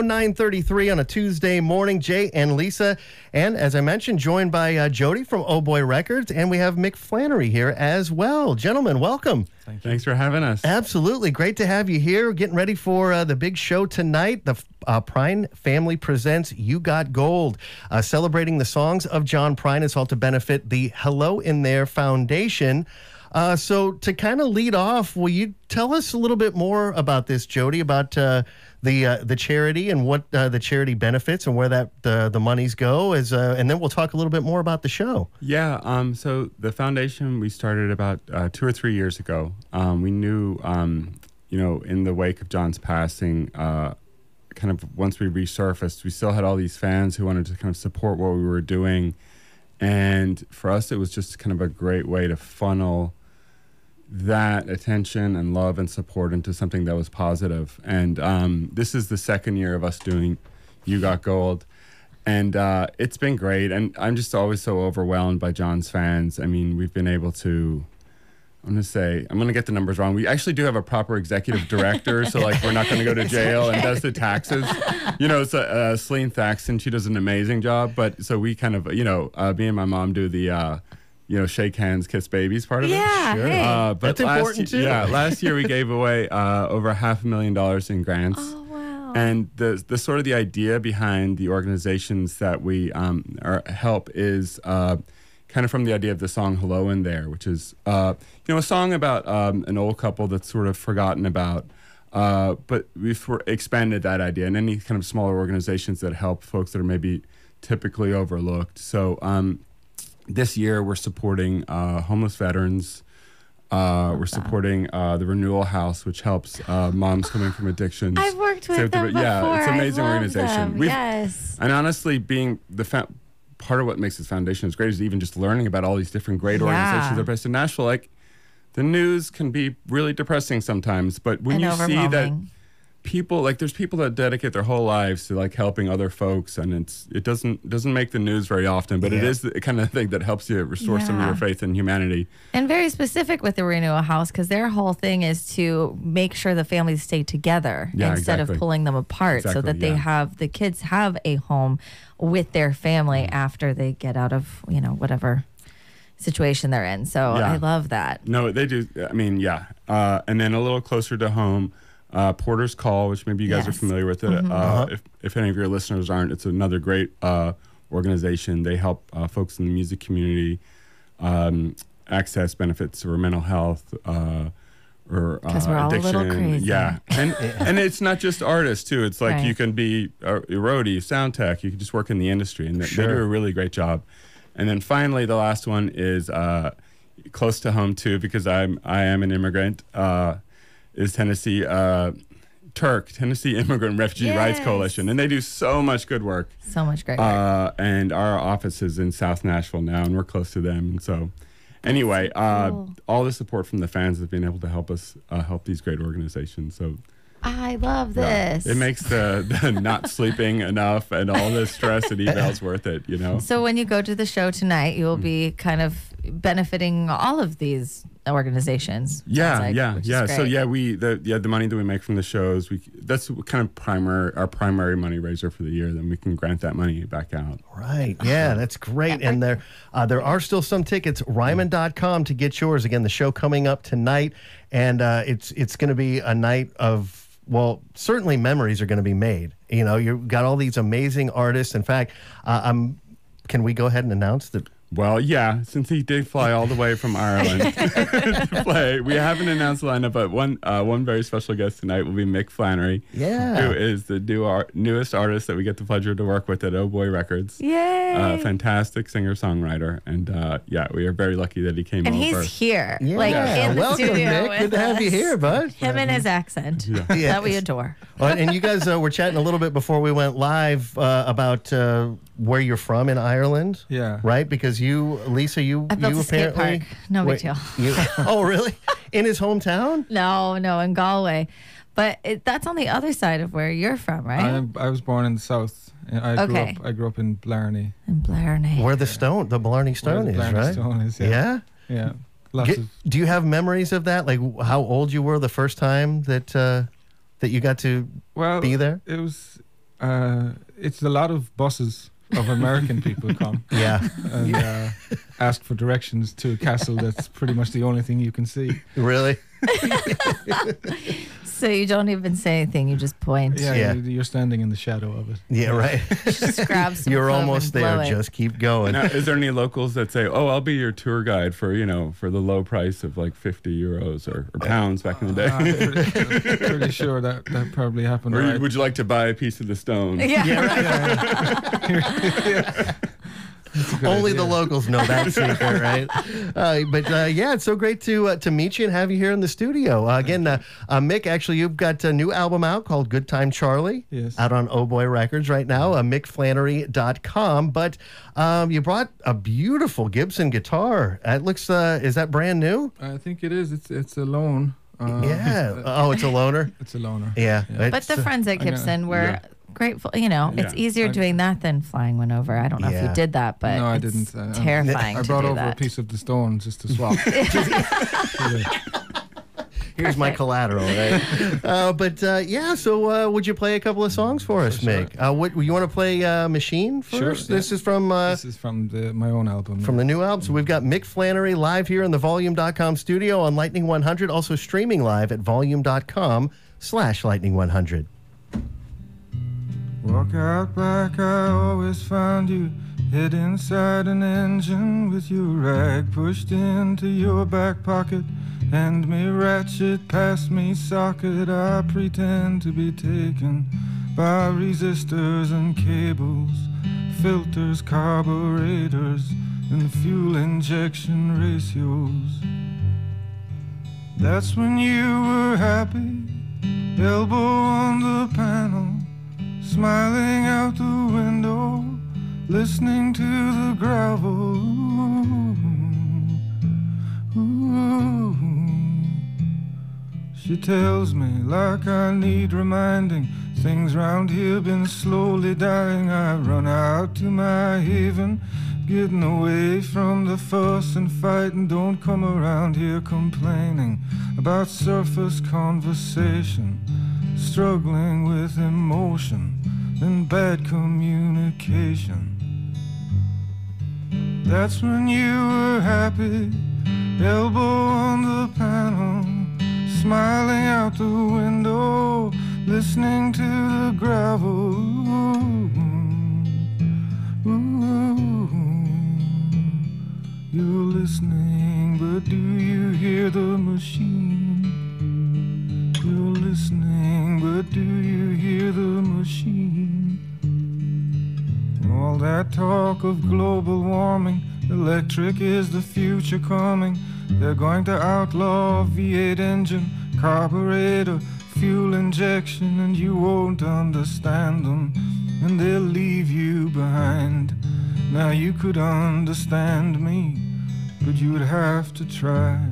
933 on a Tuesday morning. Jay and Lisa, and as I mentioned, joined by uh, Jody from Oh Boy Records, and we have Mick Flannery here as well. Gentlemen, welcome. Thank Thanks for having us. Absolutely. Great to have you here. Getting ready for uh, the big show tonight. The uh, Prine family presents You Got Gold, uh, celebrating the songs of John Prine. It's all to benefit the Hello in There Foundation. Uh, so, to kind of lead off, will you tell us a little bit more about this, Jody, about uh, the uh, the charity and what uh, the charity benefits and where that the the monies go? As uh, and then we'll talk a little bit more about the show. Yeah. Um, so the foundation we started about uh, two or three years ago. Um, we knew, um, you know, in the wake of John's passing. kind of once we resurfaced, we still had all these fans who wanted to kind of support what we were doing, and for us, it was just kind of a great way to funnel that attention and love and support into something that was positive. And um, this is the second year of us doing You Got Gold. And uh, it's been great. And I'm just always so overwhelmed by John's fans. I mean, we've been able to. I'm gonna say I'm gonna get the numbers wrong. We actually do have a proper executive director, so like we're not gonna go to jail and does the taxes. You know, it's uh, Celine Thaxton. She does an amazing job. But so we kind of, you know, uh, me and my mom do the uh, you know, shake hands, kiss babies part of yeah, it. Sure. Hey. Uh, but That's last, important too. Yeah, last year we gave away uh, over half a million dollars in grants. Oh, wow. And the the sort of the idea behind the organizations that we um, are, help is uh, kind of from the idea of the song "Hello in There," which is uh, you know a song about um, an old couple that's sort of forgotten about. Uh, but we've expanded that idea and any kind of smaller organizations that help folks that are maybe typically overlooked. So um, this year we're supporting uh, homeless veterans. Uh, we're supporting uh, the Renewal House, which helps uh, moms coming from addictions. I've worked with them the, before. Yeah, it's an amazing organization. yes. And honestly, being the fa- part of what makes this foundation is great is even just learning about all these different great yeah. organizations that are based in Nashville. Like the news can be really depressing sometimes, but when and you see that people like there's people that dedicate their whole lives to like helping other folks and it's it doesn't doesn't make the news very often but yeah. it is the kind of thing that helps you restore yeah. some of your faith in humanity and very specific with the renewal house because their whole thing is to make sure the families stay together yeah, instead exactly. of pulling them apart exactly, so that they have the kids have a home with their family mm. after they get out of you know whatever situation they're in so i love that no they do i mean yeah uh, and then a little closer to home uh, Porter's Call, which maybe you guys yes. are familiar with it. Mm-hmm. Uh, uh-huh. if, if any of your listeners aren't, it's another great uh, organization. They help uh, folks in the music community um, access benefits for mental health uh, or uh, addiction. Yeah, and and it's not just artists too. It's like right. you can be a roadie, sound tech. You can just work in the industry, and they, sure. they do a really great job. And then finally, the last one is close to home too, because I'm I am an immigrant is Tennessee uh, TIRC, Tennessee Immigrant Refugee yes. Rights Coalition, and they do so much good work. So much great work. Uh, and our office is in South Nashville now, and we're close to them. And so, anyway, uh, cool. all the support from the fans has been able to help us uh, help these great organizations. So. I love this. Yeah, it makes the, the not sleeping enough and all the stress and emails worth it, you know? So when you go to the show tonight, you'll be kind of benefiting all of these organizations. Yeah, like, yeah, yeah. So yeah, we the yeah the money that we make from the shows, we that's kind of primary our primary money raiser for the year. Then we can grant that money back out. Right. Yeah, that's great. And there uh, there are still some tickets. Ryman.com to get yours. Again, the show coming up tonight, and uh, it's it's going to be a night of well, certainly memories are going to be made. You know, you've got all these amazing artists. In fact, uh, I'm. Can we go ahead and announce that well, yeah, since he did fly all the way from Ireland to play, we haven't announced the lineup, but one uh, one very special guest tonight will be Mick Flannery, yeah. who is the new art, newest artist that we get the pleasure to work with at Oh Boy Records. Yay! Uh, fantastic singer songwriter, and uh, yeah, we are very lucky that he came and over. he's here, yeah. like yeah. in the Welcome, studio. Mick. Good to have you here, bud. Him and his accent yeah. that we adore. Well, and you guys uh, were chatting a little bit before we went live uh, about uh, where you're from in Ireland. Yeah. Right? Because you, Lisa, you I built you a skate apparently park. No big deal. You, oh, really? In his hometown? No, no, in Galway. But it, that's on the other side of where you're from, right? I, I was born in the south. I grew Okay. up. I grew up in Blarney. in Blarney. Where the stone, the Blarney Stone the is, Blarney right? Stone is, yeah. yeah. Yeah. Lots Get- of. do you have memories of that? Like how old you were the first time that uh, that you got to Well, be there? it was Uh, it's a lot of buses of American people come Yeah, and uh, ask for directions to a castle that's pretty much the only thing you can see. really. So you don't even say anything; you just point. Yeah, Yeah. You, you're standing in the shadow of it. Yeah, right. Just grab some You're clove almost and blow there. it. Just keep going. Now, is there any locals that say, "Oh, I'll be your tour guide for you know for the low price of like fifty euros or, or pounds back in the Uh, I'm day"? pretty, pretty sure that that probably happened. or right? would you like to buy a piece of the stone? Yeah. That's a good Only the locals know that secret, right? Uh, but uh, yeah, it's so great to uh, to meet you and have you here in the studio uh, again. Uh, uh, Mick, actually, you've got a new album out called "Good Time Charlie." Yes. out on Oh Boy Records right now. Uh, MickFlannery.com. But um, you brought a beautiful Gibson guitar. It looks. Uh, is that brand new? I think it is. It's it's a loan. Uh, yeah. Oh, it's a loaner. It's a loaner. Yeah. Yeah. But It's, the friends at I know. Gibson were Yeah. Grateful. You know, it's easier I- doing that than flying one over. I don't know if you did that, but No, I it's didn't. Uh, terrifying I to brought do over that. a piece of the stone just to swap. here's my collateral, right? uh, but uh, yeah. So uh, would you play a couple of songs for us, For sure. Mick? Uh, what you want to play? Uh, Machine Sure. This yeah. is from. Uh, this is from the, my own album. from the new album. So we've got Mick Flannery live here in the volume.com studio on Lightning 100, also streaming live at volume.com slash lightning 100. Walk out back, I always find you hid inside an engine with your rag pushed into your back pocket. Hand me ratchet, pass me socket. I pretend to be taken by resistors and cables, filters, carburetors, and fuel injection ratios. That's when you were happy, elbow on the panel smiling out the window, listening to the gravel. Ooh. She tells me like I need reminding. Things round here been slowly dying. I run out to my haven, getting away from the fuss and fighting. Don't come around here complaining about surface conversation, struggling with emotion and bad communication. That's when you were happy, elbow on the panel, smiling out the window, listening to the gravel. Ooh, you're listening, but do you hear the machine? You're listening, do you hear the machine? All that talk of global warming, electric is the future coming. They're going to outlaw V8 engine, carburetor, fuel injection, and you won't understand them, and they'll leave you behind. Now you could understand me, but you'd have to try.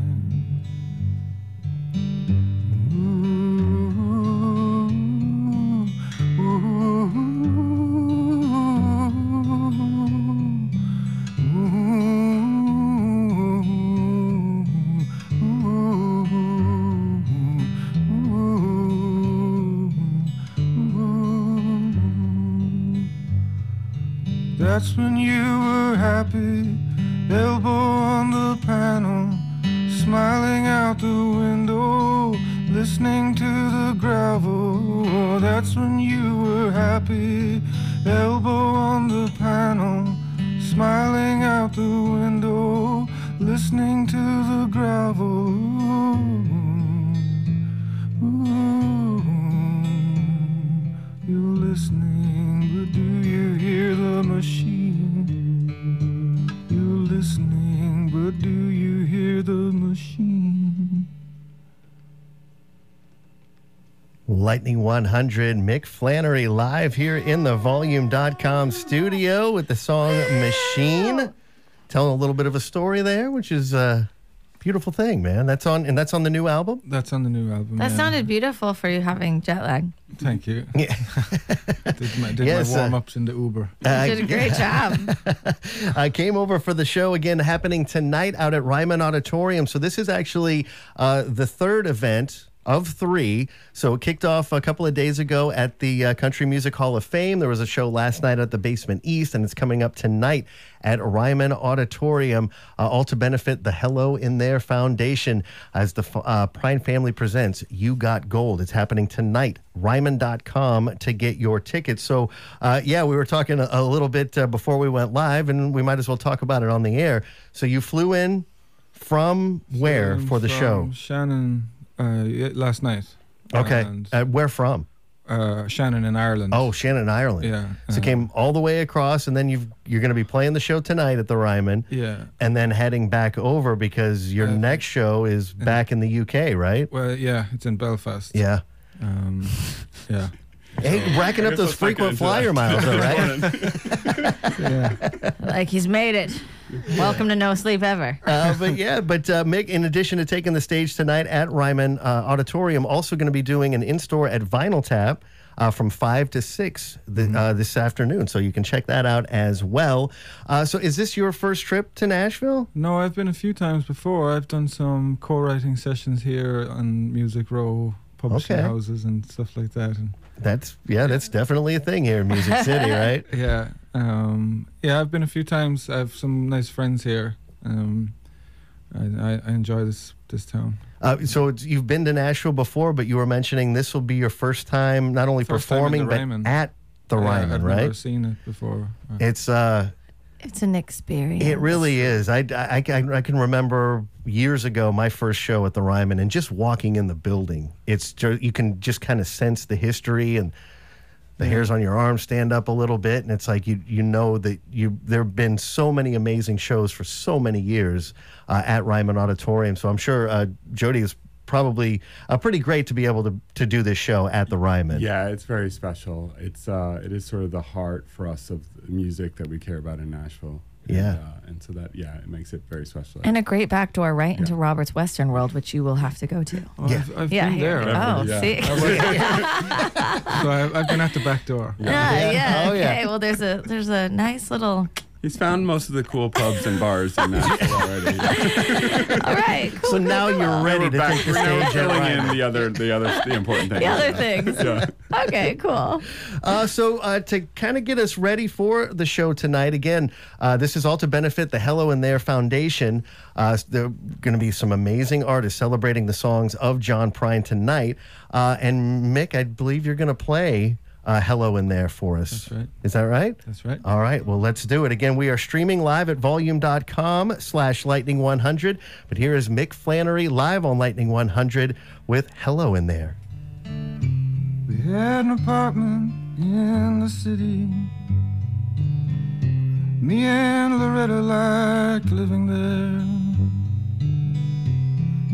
That's when you were happy, elbow on the panel, smiling out the window, listening to the gravel. That's when you were happy, Lightning 100, Mick Flannery live here in the volume.com studio with the song Machine. Telling a little bit of a story there, which is a beautiful thing, man. That's on and that's on the new album. That's on the new album. That yeah. sounded beautiful for you having jet lag. Thank you. Yeah. Did my, did Yes, my uh, warm ups in the Uber. Uh, You did a great job. I came over for the show again, happening tonight out at Ryman Auditorium. So this is actually uh, the third event of three. So it kicked off a couple of days ago at the uh, Country Music Hall of Fame. There was a show last night at the Basement East, and it's coming up tonight at Ryman Auditorium, uh, all to benefit the Hello in There Foundation as the uh, Prine family presents You Got Gold. It's happening tonight. Ryman.com to get your tickets. So, uh, yeah, we were talking a, a little bit uh, before we went live, and we might as well talk about it on the air. So, you flew in from where for the show? Shannon uh, yeah, last night. Okay. And, Uh, where from? uh, Shannon in Ireland. Oh, Shannon, Ireland. yeah. So uh, came all the way across, and then you've, you're going to be playing the show tonight at the Ryman, Yeah. and then heading back over because your Uh, next show is back in the UK, right? Well, yeah, it's in Belfast. Yeah. Um, yeah. Hey, racking up those let's not get frequent flyer miles, though, right? Yeah. Like he's made it. Welcome to No Sleep Ever. uh, but yeah, but uh, Mick, in addition to taking the stage tonight at Ryman uh, Auditorium, also going to be doing an in-store at Vinyl Tap. Uh, from five to six the, Mm-hmm. uh, this afternoon, so you can check that out as well. Uh, so, is this your first trip to Nashville? No, I've been a few times before. I've done some co-writing sessions here on Music Row, publishing Okay. houses, and stuff like that. And That's yeah, that's definitely a thing here in Music City, right? yeah, um, yeah, I've been a few times. I have some nice friends here. Um, I, I, I enjoy this this town. Uh, so it's, you've been to Nashville before, but you were mentioning this will be your first time not only First time performing the but Ryman. at the Yeah, Ryman, I've never right? seen it before. It's uh, It's an experience. it really is. I, I, I, I can remember years ago my first show at the Ryman and just walking in the building. It's you can just kind of sense the history and the hairs on your arm stand up a little bit, and it's like you you know that you there have been so many amazing shows for so many years uh, at Ryman Auditorium. So I'm sure uh, Jody is probably uh, pretty great to be able to to do this show at the Ryman. Yeah, it's very special. It's uh, it is sort of the heart for us of the music that we care about in Nashville. Yeah. and, uh, and so that yeah, it makes it very special. And a great backdoor right into Robert's Western World, which you will have to go to. well, Yeah. I've, I've yeah, been there. Oh, Yeah. see. So I've, I've been at the back door. Yeah, yeah. Oh, yeah. Okay. Well, there's a there's a nice little. He's found most of the cool pubs and bars in Nashville already. All right. Cool. So now cool, you're ready We're to back. take the We're stage filling in the other the other the important things. The other things. Yeah. Okay. Cool. Uh, so uh, to kind of get us ready for the show tonight, again, uh, this is all to benefit the Hello and There Foundation. Uh, there are going to be some amazing artists celebrating the songs of John Prine tonight. Uh, and Mick, I believe you're going to play uh, Hello in There for us. That's right. Is that right? That's right. All right, well, let's do it. Again, we are streaming live at volume.com slash lightning 100. But here is Mick Flannery live on Lightning 100 with Hello in There. We had an apartment in the city. Me and Loretta liked living there.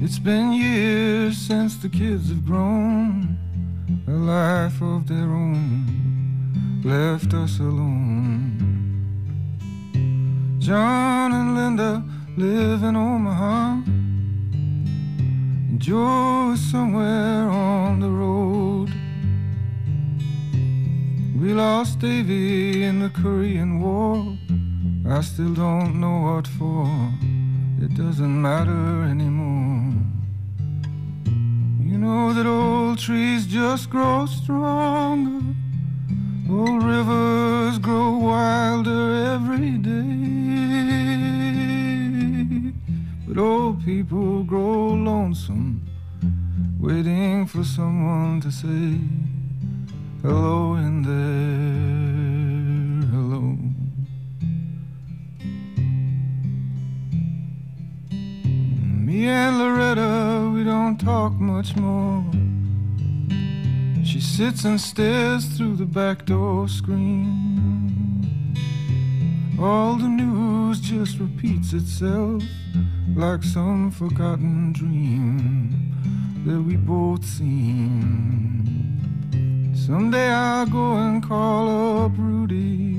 It's been years since the kids have grown, a life of their own, left us alone. John and Linda live in Omaha. Joe is somewhere on the road. We lost Davy in the Korean War. I still don't know what for. It doesn't matter anymore. Know that old trees just grow stronger. Old rivers grow wilder every day. But old people grow lonesome, waiting for someone to say hello in there, hello. Me and talk much more. She sits and stares through the back door screen. All the news just repeats itself like some forgotten dream that we both seen. Someday I'll go and call up Rudy.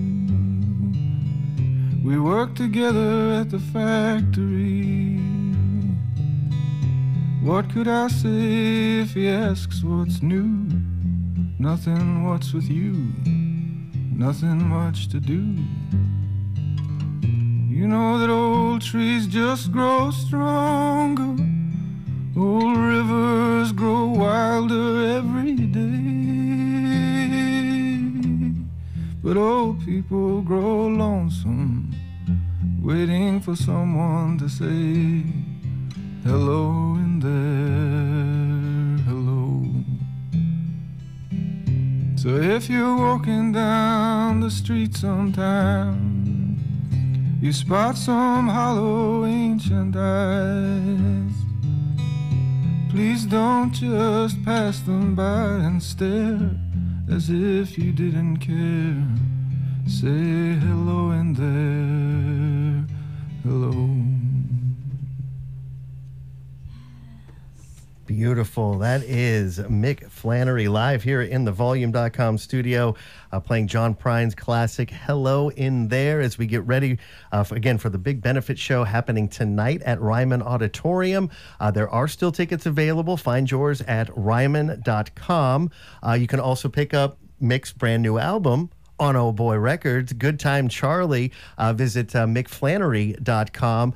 We work together at the factory. What could I say if he asks what's new? Nothing, what's with you? Nothing much to do. You know that old trees just grow stronger. Old rivers grow wilder every day. But old people grow lonesome, waiting for someone to say hello there, hello. So if you're walking down the street sometime, you spot some hollow ancient eyes. Please don't just pass them by and stare as if you didn't care. Say hello in there, hello. Beautiful. That is Mick Flannery live here in the volume.com studio, uh, playing John Prine's classic Hello in There as we get ready uh, for, again for the big benefit show happening tonight at Ryman Auditorium. Uh, there are still tickets available. Find yours at ryman.com. Uh, you can also pick up Mick's brand new album, on Oh Boy Records. Good Time Charlie. Uh, visit uh, mickflannery.com.